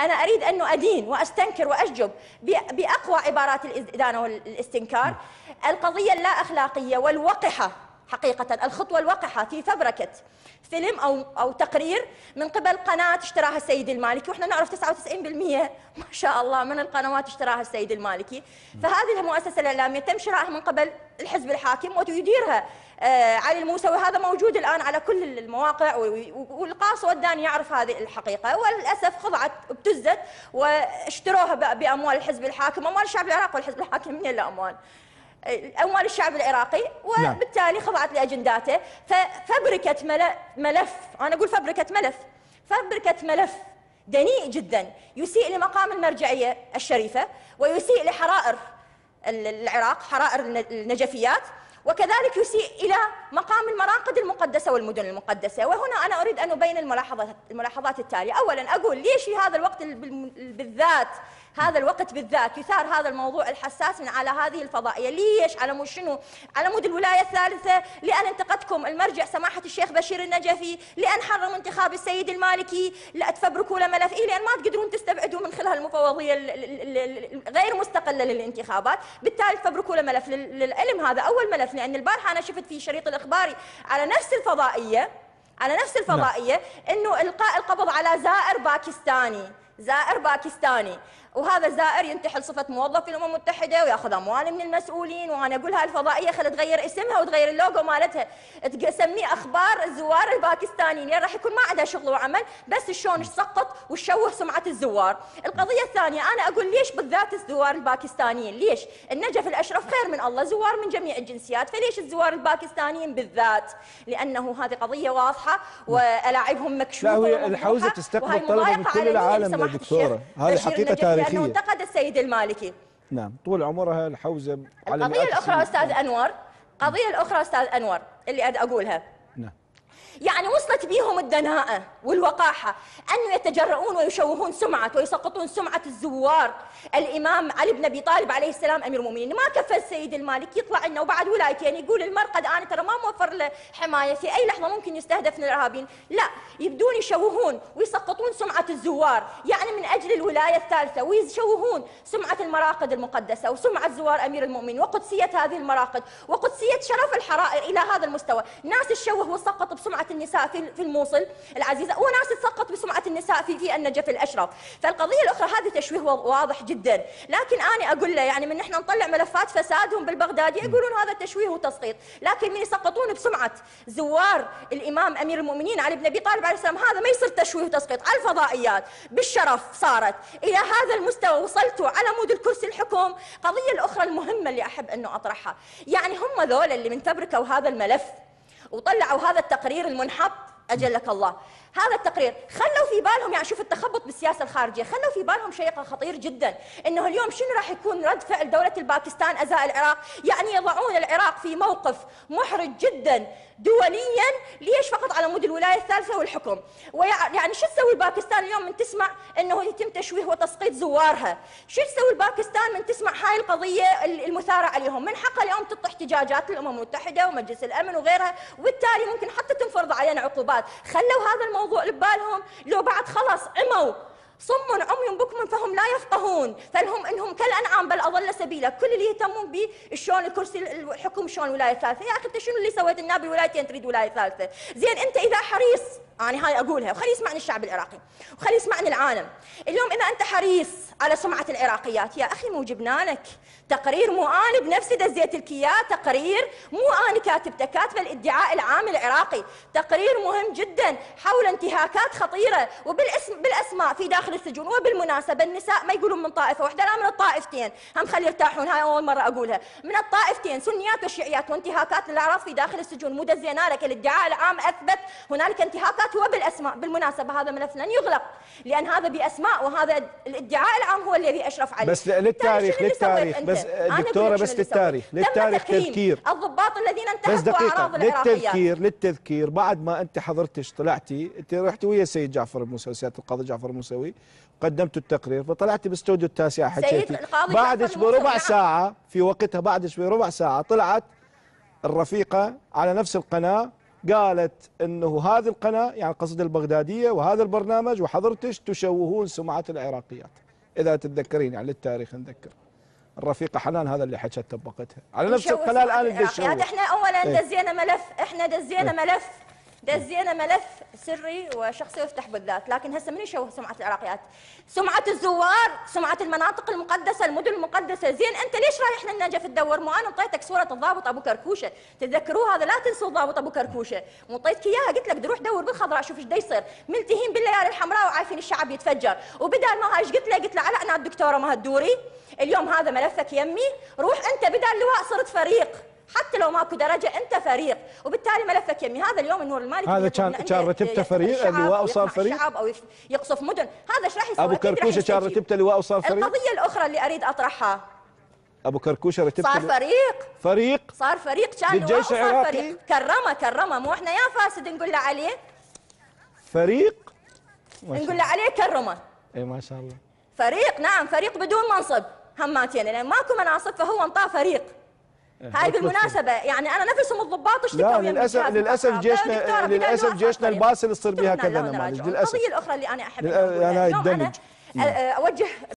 أنا أريد انه أدين وأستنكر وأشجب ب- بأقوى عبارات الادانه والاستنكار القضية اللا أخلاقية والوقحة حقيقة الخطوة الوقحة في فبركة. فيلم أو أو تقرير من قبل قناة اشتراها السيد المالكي وإحنا نعرف 99% ما شاء الله من القنوات اشتراها السيد المالكي. فهذه المؤسسة الإعلامية تم شرائها من قبل الحزب الحاكم ويديرها آه، علي الموسوي هذا موجود الآن على كل المواقع والقاص وداني يعرف هذه الحقيقة. وللأسف خضعت ابتزت واشتروها ب- بأموال الحزب الحاكم. أموال الشعب العراقي والحزب الحاكم من الأموال. أموال الشعب العراقي نعم. وبالتالي خضعت لأجنداته. ففبركت مل- ملف أنا أقول فبركت ملف. فبركت ملف دنيء جدا. يسيء لمقام المرجعية الشريفة ويسيء لحرائر ال- العراق حرائر الن- النجفيات وكذلك يسيء إلى مقام المراقد المقدسة والمدن المقدسة. وهنا أنا أريد أن أبين الملاحظات الملاحظات التالية. اولا أقول ليش في هذا الوقت بالذات هذا الوقت بالذات يثار هذا الموضوع الحساس من على هذه الفضائية، ليش؟ على مود شنو؟ على مود الولاية الثالثة، لأن انتقدكم المرجع سماحة الشيخ بشير النجفي، لأن حرم انتخاب السيد المالكي، لا تفبركوا له ملف، إيه لأن ما تقدرون تستبعدوا من خلال المفوضية ال- ال- ال- ال- غير مستقلة للانتخابات، بالتالي تفبركوا له ملف لل- للعلم هذا أول ملف لأن البارحة أنا شفت في شريط الإخباري على نفس الفضائية على نفس الفضائية إنه إلقاء القبض على زائر باكستاني. زائر باكستاني. وهذا الزائر ينتحل صفة موظف في الأمم المتحدة ويأخذ أموال من المسؤولين. وأنا أقول هاي الفضائية خلت تغير اسمها وتغير اللوجو مالتها. تسميه أخبار الزوار الباكستانيين يعني راح يكون ما عندها شغل وعمل بس شلون تسقط وتشوه سمعة الزوار. القضية الثانية أنا أقول ليش بالذات الزوار الباكستانيين؟ ليش؟ النجف الأشرف خير من الله زوار من جميع الجنسيات. فليش الزوار الباكستانيين بالذات؟ لأنه هذه قضية واضحة وألاعبهم مكشوفة لا، هي الحوزة تستقبل وهي طلبة من كل العالم دكتورة. هذه حقيقة تاريخية. لأنه انتقد السيد المالكي نعم طول عمرها الحوزة على القضية الأخرى. أستاذ أنور القضية الأخرى أستاذ أنور اللي أد أقولها نعم يعني وصلت بيهم الدناءة والوقاحة أن يتجرؤون ويشوهون سمعة ويسقطون سمعة الزوار. الإمام علي بن أبي طالب عليه السلام أمير المؤمنين ما كفى السيد المالك يطلع لنا وبعد ولايتين يقول المرقد أنا ترى ما موفر له حماية في أي لحظة ممكن يستهدف من الإرهابيين. لا يبدون يشوهون ويسقطون سمعة الزوار يعني من أجل الولاية الثالثة ويشوهون سمعة المراقد المقدسة وسمعة زوار أمير المؤمنين وقدسية هذه المراقد وقدسية شرف الحرائر إلى هذا المستوى. ناس تشوه وسقط بسمعة النساء في الموصل العزيزة وناس تسقط بسمعة النساء في في النجف الأشرف. فالقضية الأخرى هذا تشويه واضح جدا. لكن أنا أقول له يعني من إحنا نطلع ملفات فسادهم بالبغدادي يقولون هذا تشويه وتسقيط لكن من يسقطون بسمعة زوار الإمام أمير المؤمنين علي بن أبي طالب عليه السلام هذا ما يصير تشويه وتسقيط على الفضائيات بالشرف صارت. إلى هذا المستوى وصلتوا على مود الكرسي الحكم. قضية الأخرى المهمة اللي أحب أنه أطرحها. يعني هم ذولا اللي من فبركوا هذا الملف. وطلعوا هذا التقرير المنحط أجلك الله. هذا التقرير خلوا في بالهم يعني شوف التخبط بالسياسة الخارجية خلوا في بالهم شيء خطير جدا إنه اليوم شنو راح يكون رد فعل دولة الباكستان أزاء العراق؟ يعني يضعون العراق في موقف محرج جدا. دوليا ليش فقط على مود الولاية الثالثة والحكم؟ ويعني شو تسوي باكستان اليوم من تسمع إنه يتم تشويه وتسقيط زوارها؟ شو تسوي باكستان من تسمع هاي القضية المثارة عليهم؟ من حقها اليوم تطرح احتجاجات للامم المتحدة ومجلس الأمن وغيرها وبالتالي ممكن حتى تنفرض علينا عقوبات. خلوا هذا الموضوع ببالهم لو بعد خلاص عموا صم عمي بكم فهم لا يفقهون. فلهم إنهم كالأنعام بل أضل سبيلا. كل اللي يهتمون به شلون الكرسي الحكم شلون الولايه الثالثه يا أخي أنت شنو اللي سويت؟ النابي ولايتين تريد ولاية ثالثة. زين أنت إذا حريص أنا هاي أقولها وخلي يسمعني الشعب العراقي وخلي يسمعني العالم. اليوم اذا أنت حريص على سمعة العراقيات يا أخي مو جبنا لك تقرير مو أنا بنفسي دزيت لك تقرير مو أنا كاتبته كاتبة الإدعاء العام العراقي. تقرير مهم جدا حول انتهاكات خطيرة وبالاسم بالأسماء في داخل السجون وبالمناسبة النساء ما يقولون من طائفة واحدة لا من الطائفتين. هم خلي يرتاحون هاي أول مرة أقولها. من الطائفتين سنيات وشيعيات وانتهاكات للاعراض في داخل السجون. مو دزينا لك الإدعاء العام أثبت هنالك انتهاكات وبالاسماء بالمناسبة هذا ملف لن يغلق لأن هذا بأسماء وهذا الادعاء العام هو الذي أشرف عليه. بس للتاريخ للتاريخ بس دكتورة بس للتاريخ للتاريخ تذكير الضباط الذين انتهكوا اعراض العراقيات للتذكير للتذكير بعد ما أنت حضرتش طلعتي أنت رحتي ويا السيد جعفر الموسوي سيادة القاضي جعفر الموسوي قدمتوا التقرير فطلعتي باستوديو التاسعة حكيتي بعدش بربع. ساعة في وقتها بعدش بربع ساعة طلعت الرفيقة على نفس القناة قالت إنه هذه القناة يعني قصد البغدادية وهذا البرنامج وحضرتش تشوهون سمعة العراقيات. إذا تتذكرين يعني للتاريخ نذكر. الرفيقة حنان هذا اللي حكت طبقتها. على نفس القناة الآن تدشون. إحنا اولا إيه. دزينا ملف إحنا دزينا ملف دزينا ملف. سري وشخصي ويفتح بالذات لكن هسه من يشوه سمعة العراقيات؟ سمعة الزوار سمعة المناطق المقدسة المدن المقدسة. زين أنت ليش رايح للنجف تدور مو أنا انطيتك صورة الضابط أبو كركوشة. تتذكروه هذا لا تنسوا الضابط أبو كركوشة. وانطيتك إياها؟ قلت لك روح دور بالخضراء شوف إيش يصير. ملتهين بالليالي الحمراء وعارفين الشعب يتفجر. وبدال ما هاي قلت له قلت له على أنا الدكتورة مها الدوري. اليوم هذا ملفك يمي. روح أنت بدال لواء صرت فريق. حتى لو ماكو درجة أنت فريق. وبالتالي ملفك يمي. هذا اليوم النور المالكي هذا كان- كان رتبته فريق، اللواء وصار فريق؟ الشعب أو يقصف مدن. هذا إيش راح يسوي ابو كركوشه كان. رتبته لواء وصار فريق؟ القضية الأخرى اللي أريد أطرحها. أبو كركوشه رتبته صار فريق. فريق؟ صار فريق. كان لواء وصار؟ فريق. كرمه كرمه. مو إحنا يا فاسد نقول له عليه. فريق؟ نقول له عليه كرمه. اي ما شاء الله. فريق نعم فريق بدون منصب. هماتين لأن ماكو مناصب فهو انطاه فريق. هاي اطلب بالمناسبة يعني أنا نفسهم الضباط اشتكوا لا للاسف للأسف المخابرات. جيشنا للأسف جيشنا فريق. الباسل يصير بها كذا نماذج. للاسف القضية الأخرى اللي أنا احب أ- أوجه